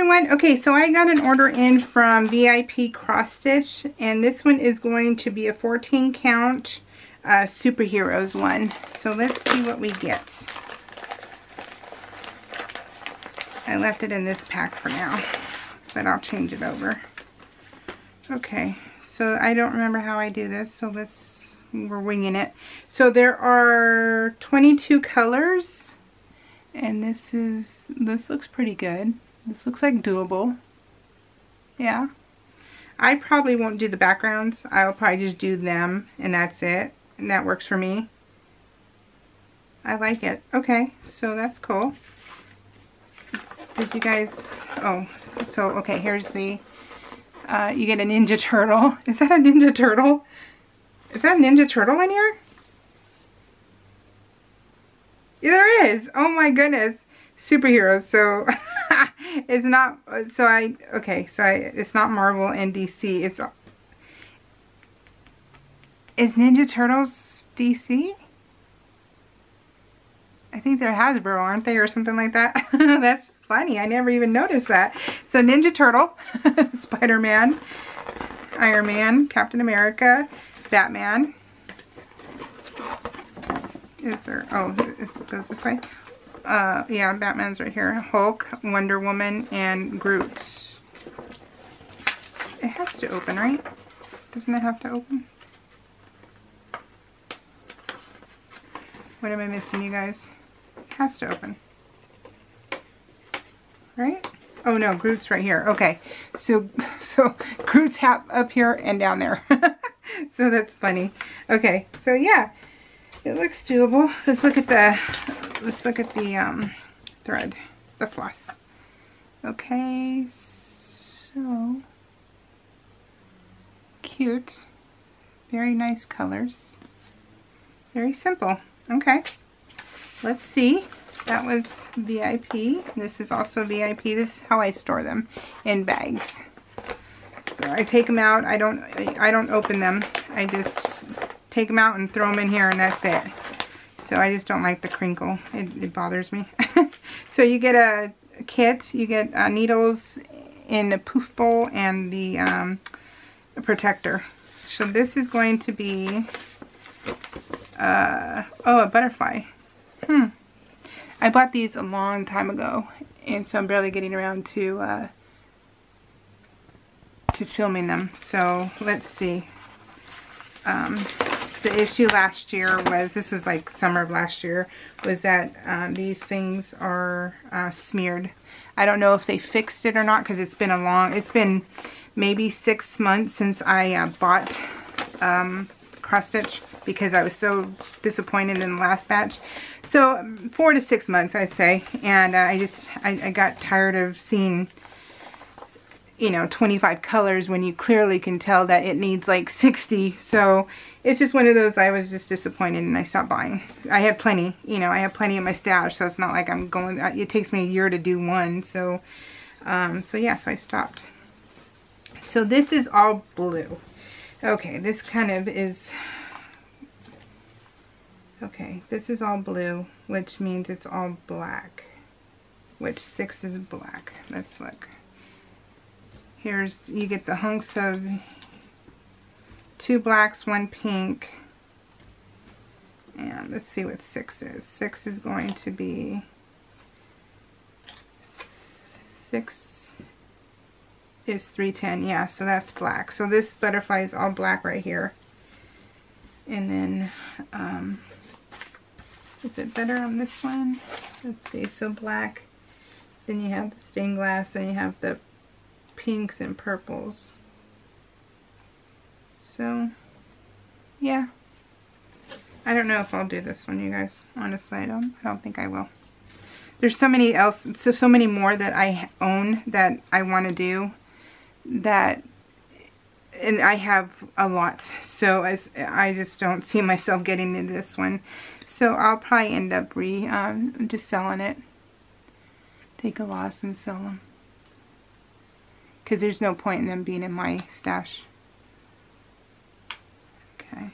everyone. Okay, so I got an order in from VIP Cross Stitch, and this one is going to be a 14 count uh, superheroes one. So let's see what we get. I left it in this pack for now, but I'll change it over. Okay, so I don't remember how I do this, so let's, we're winging it. So there are 22 colors, and this is, this looks pretty good. This looks like doable. Yeah. I probably won't do the backgrounds. I'll probably just do them, and that's it. And that works for me. I like it. Okay, so that's cool. Did you guys, oh, so, okay, here's the, uh, you get a Ninja Turtle. Is that a Ninja Turtle? Is that a Ninja Turtle in here? Yeah, there is. Oh my goodness. Superheroes. So, it's not, so I, okay, so I, it's not Marvel and DC. It's, is Ninja Turtles DC? I think they're Hasbro, aren't they, or something like that? That's funny. I never even noticed that. So Ninja Turtle, Spider-Man, Iron Man, Captain America, Batman. Is there, oh, it goes this way. Uh, yeah, Batman's right here. Hulk, Wonder Woman, and Groot. It has to open, right? Doesn't it have to open? What am I missing, you guys? It has to open. Right? Oh no, Groot's right here. Okay, so so Groot's up here and down there. so that's funny. Okay, so yeah, it looks doable. Let's look at the let's look at the um, thread, the floss. Okay, so cute. Very nice colors. Very simple. Okay. Let's see. That was VIP. This is also VIP. This is how I store them in bags. So I take them out. I don't I don't open them. I just take them out and throw them in here and that's it. So I just don't like the crinkle. It, it bothers me. so you get a, kit. You get uh, needles in a poof bowl and the um, protector. So this is going to be, uh, oh, a butterfly. Hmm. I bought these a long time ago, and so I'm barely getting around to uh, to filming them. So let's see. Um, the issue last year was, this was like summer of last year, was that uh, these things are uh, smeared. I don't know if they fixed it or not because it's been a long, it's been maybe six months since I uh, bought um, cross stitch because I was so disappointed in the last batch. So four to six months, I say. And uh, I just, I, I got tired of seeing, you know, 25 colors when you clearly can tell that it needs like 60. So it's just one of those I was just disappointed and I stopped buying. I had plenty, you know, I have plenty in my stash. So it's not like I'm going, uh, it takes me a year to do one. So, um, so yeah, so I stopped. So this is all blue. Okay, this kind of is Okay, this is all blue, which means it's all black. Which six is black. Let's look. Here's, you get the hunks of two blacks, one pink. And let's see what six is. Six is going to be, six is 310. Yeah, so that's black. So this butterfly is all black right here. And then, um, is it better on this one? Let's see, so black. Then you have the stained glass, and you have the pinks and purples. So, yeah. I don't know if I'll do this one, you guys. Honestly, I don't, I don't think I will. There's so many else, so, so many more that I own that I want to do that and I have a lot so I, I just don't see myself getting into this one so I'll probably end up re um, just selling it. Take a loss and sell them. Because there's no point in them being in my stash. Okay.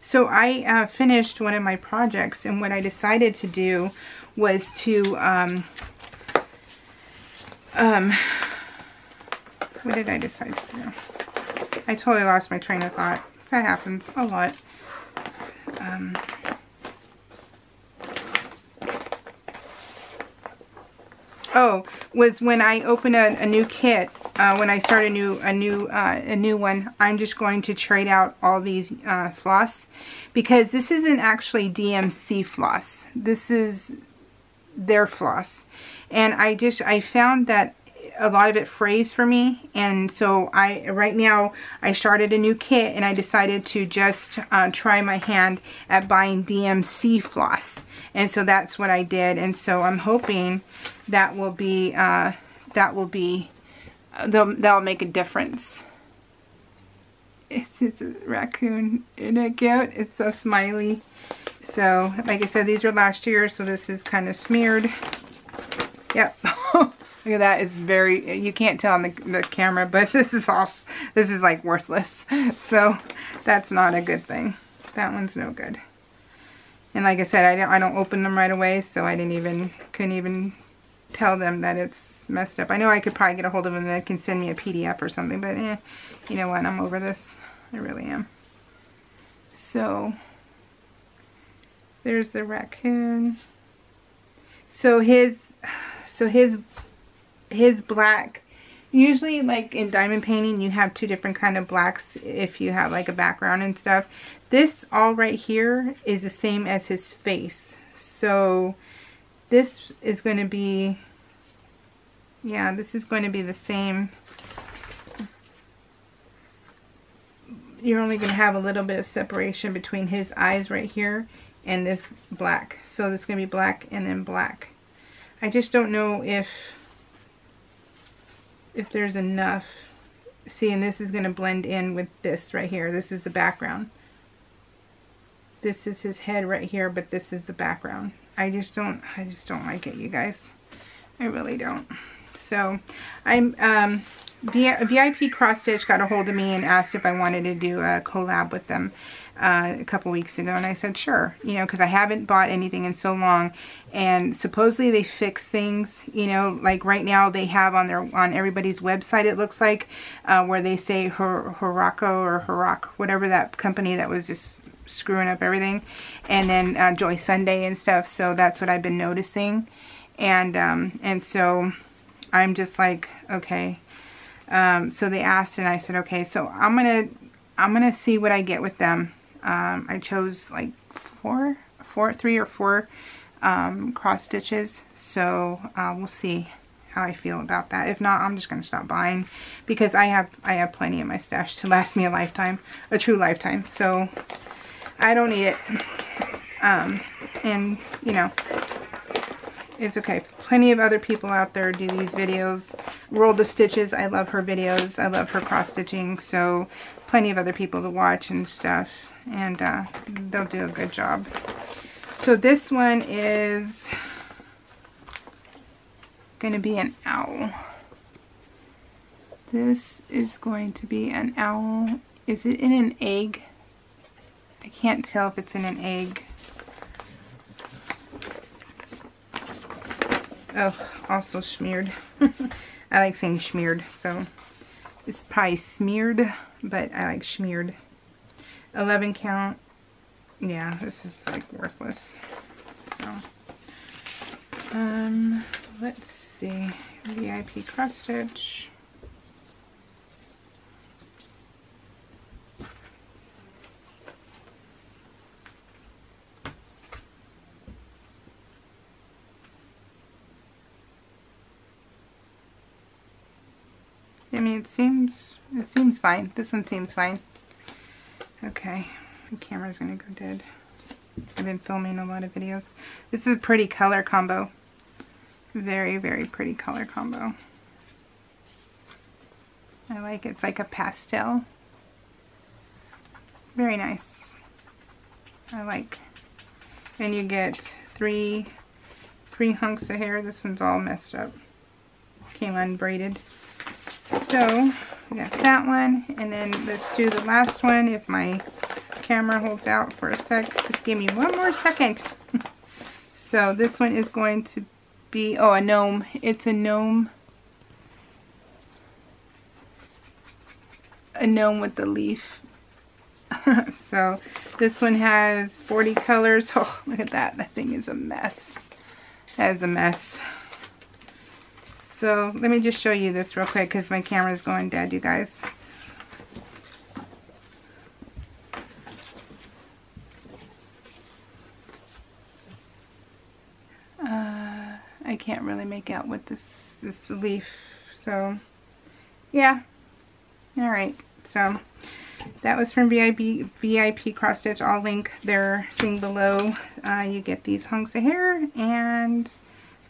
So I uh, finished one of my projects and what I decided to do was to um, Um, what did I decide to do? I totally lost my train of thought. That happens a lot. Um, oh, was when I open a, a new kit, uh, when I start a new a new uh, a new one, I'm just going to trade out all these uh, floss because this isn't actually DMC floss. This is their floss, and I just I found that a lot of it frays for me. And so I right now I started a new kit and I decided to just uh, try my hand at buying DMC floss. And so that's what I did. And so I'm hoping that will be uh, that will be that'll make a difference it's, it's a raccoon in a cute it's so smiley so like I said these were last year so this is kind of smeared yep Look at that. It's very, you can't tell on the, the camera, but this is all, this is like worthless. So that's not a good thing. That one's no good. And like I said, I don't, I don't open them right away, so I didn't even, couldn't even tell them that it's messed up. I know I could probably get a hold of them that can send me a PDF or something, but eh, you know what, I'm over this. I really am. So, there's the raccoon. So his, so his his black usually like in diamond painting you have two different kind of blacks if you have like a background and stuff this all right here is the same as his face so this is going to be yeah this is going to be the same you're only going to have a little bit of separation between his eyes right here and this black so this is going to be black and then black I just don't know if if there's enough. See, and this is going to blend in with this right here. This is the background. This is his head right here, but this is the background. I just don't, I just don't like it, you guys. I really don't. So, I'm, um, VIP Cross Stitch got a hold of me and asked if I wanted to do a collab with them uh, a couple weeks ago. And I said, sure, you know, because I haven't bought anything in so long. And supposedly they fix things, you know, like right now they have on their on everybody's website, it looks like, uh, where they say Hor or Horak, whatever that company that was just screwing up everything. And then uh, Joy Sunday and stuff. So that's what I've been noticing. And, um, and so I'm just like, okay. Um, so they asked and I said, okay, so I'm going to, I'm going to see what I get with them um, I chose like four, four, three or four um, cross stitches. So uh, we'll see how I feel about that. If not, I'm just going to stop buying because I have I have plenty in my stash to last me a lifetime, a true lifetime. So I don't eat it. Um, and, you know, it's okay. Plenty of other people out there do these videos. World of Stitches, I love her videos. I love her cross stitching. So plenty of other people to watch and stuff and uh, they'll do a good job. So this one is going to be an owl. This is going to be an owl. Is it in an egg? I can't tell if it's in an egg. Oh, also smeared. I like saying smeared, so it's probably smeared, but I like smeared. 11 count. Yeah, this is like worthless. So, um, let's see. VIP cross stitch. I mean, it seems, it seems fine. This one seems fine. Okay, my camera's gonna go dead. I've been filming a lot of videos. This is a pretty color combo. Very, very pretty color combo. I like it. It's like a pastel. Very nice. I like. And you get three three hunks of hair. This one's all messed up. Came unbraided. So we got that one, and then let's do the last one if my camera holds out for a sec. Just give me one more second. so this one is going to be, oh, a gnome. It's a gnome. A gnome with the leaf. so this one has 40 colors. Oh, look at that. That thing is a mess. That is a mess. So let me just show you this real quick because my camera is going dead, you guys. Uh, I can't really make out what this this leaf. So yeah. All right. So that was from VIP, VIP Cross Stitch. I'll link their thing below. Uh, you get these hunks of hair and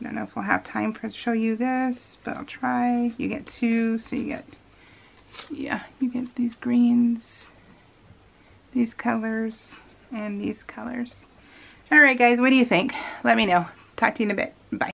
I don't know if we'll have time for to show you this, but I'll try. You get two, so you get, yeah, you get these greens, these colors, and these colors. Alright guys, what do you think? Let me know. Talk to you in a bit. Bye.